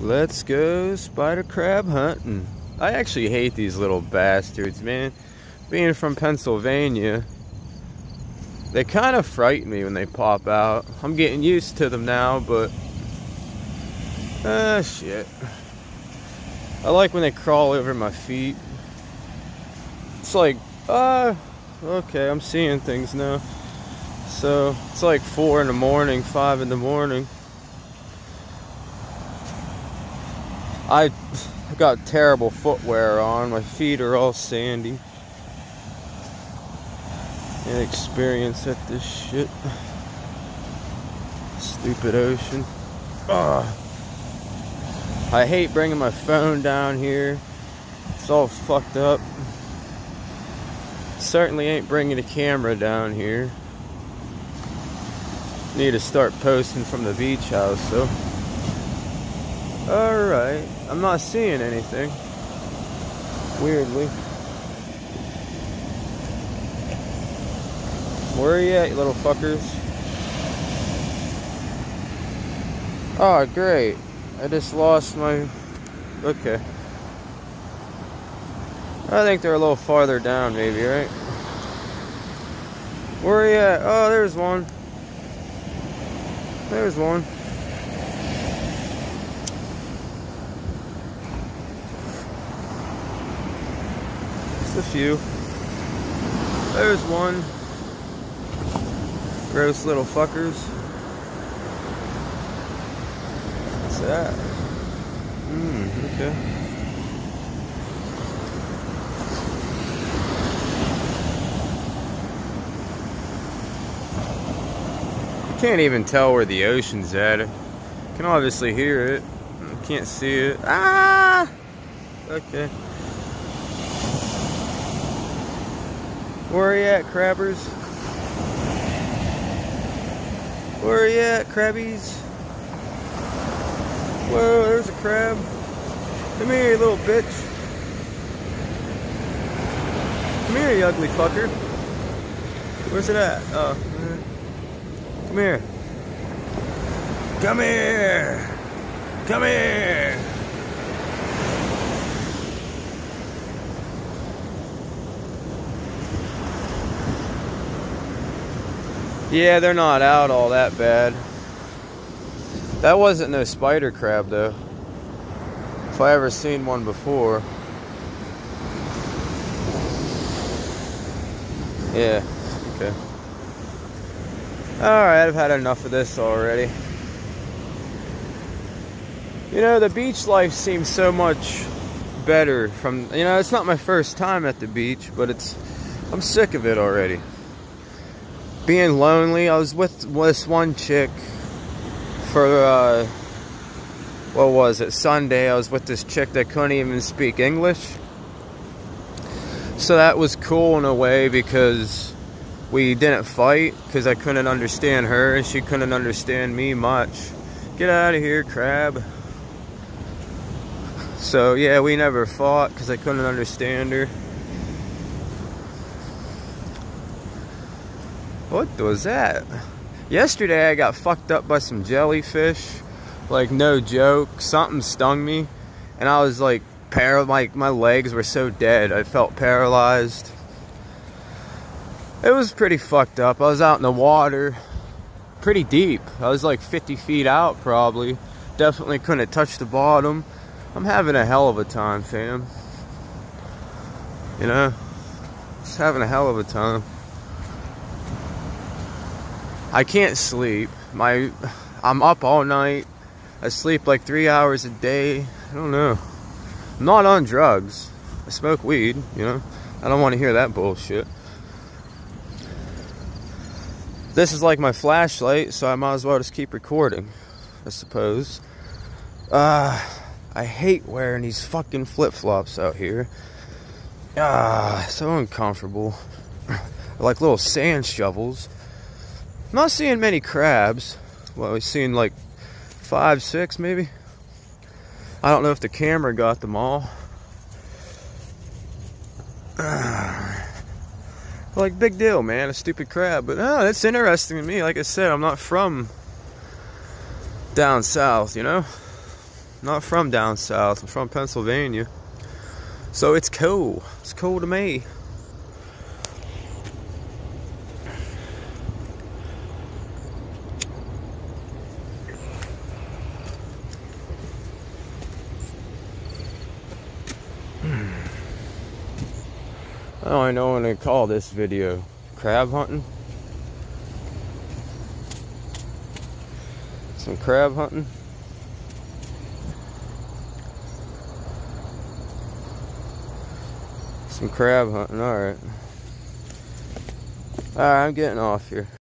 Let's go spider crab hunting. I actually hate these little bastards, man. Being from Pennsylvania, they kind of frighten me when they pop out. I'm getting used to them now, but... Ah, shit. I like when they crawl over my feet. It's like, ah, okay, I'm seeing things now. So, it's like 4 in the morning, 5 in the morning. I got terrible footwear on. My feet are all sandy. Inexperience at this shit. Stupid ocean. Ugh. I hate bringing my phone down here. It's all fucked up. Certainly ain't bringing a camera down here. Need to start posting from the beach house, though. So. Alright. I'm not seeing anything. Weirdly. Where are you at, you little fuckers? Oh, great. I just lost my... Okay. I think they're a little farther down, maybe, right? Where are you at? Oh, there's one. There's one. A few. There's one. Gross little fuckers. What's that? Hmm, okay. Can't even tell where the ocean's at. You can obviously hear it. can't see it. Ah! Okay. Where are you at, crabbers? Where are you at, crabbies? Whoa, there's a crab. Come here, you little bitch. Come here, you ugly fucker. Where's it at? Oh, uh-huh. come here. Come here. Come here. Yeah, they're not out all that bad. That wasn't no spider crab though. If I ever seen one before. Yeah, okay. Alright, I've had enough of this already. You know, the beach life seems so much better from, you know, it's not my first time at the beach, but it's, I'm sick of it already being lonely. I was with this one chick for, uh, what was it, Sunday. I was with this chick that couldn't even speak English. So that was cool in a way because we didn't fight because I couldn't understand her and she couldn't understand me much. Get out of here, crab. So yeah, we never fought because I couldn't understand her. What was that? Yesterday I got fucked up by some jellyfish. Like no joke. Something stung me. And I was like paralyzed. My, my legs were so dead. I felt paralyzed. It was pretty fucked up. I was out in the water. Pretty deep. I was like 50 feet out probably. Definitely couldn't touch the bottom. I'm having a hell of a time, fam. You know? Just having a hell of a time. I can't sleep. My, I'm up all night. I sleep like three hours a day. I don't know. I'm not on drugs. I smoke weed, you know. I don't want to hear that bullshit. This is like my flashlight, so I might as well just keep recording, I suppose. Uh, I hate wearing these fucking flip-flops out here. Ah, so uncomfortable. like little sand shovels. I'm not seeing many crabs. Well, we've seen like five, six maybe. I don't know if the camera got them all. like big deal, man. A stupid crab, but oh, that's interesting to me. Like I said, I'm not from down south, you know. not from down south. I'm from Pennsylvania. So it's cool. It's cool to me. I know what to call this video. Crab hunting? Some crab hunting? Some crab hunting, alright. Alright, I'm getting off here.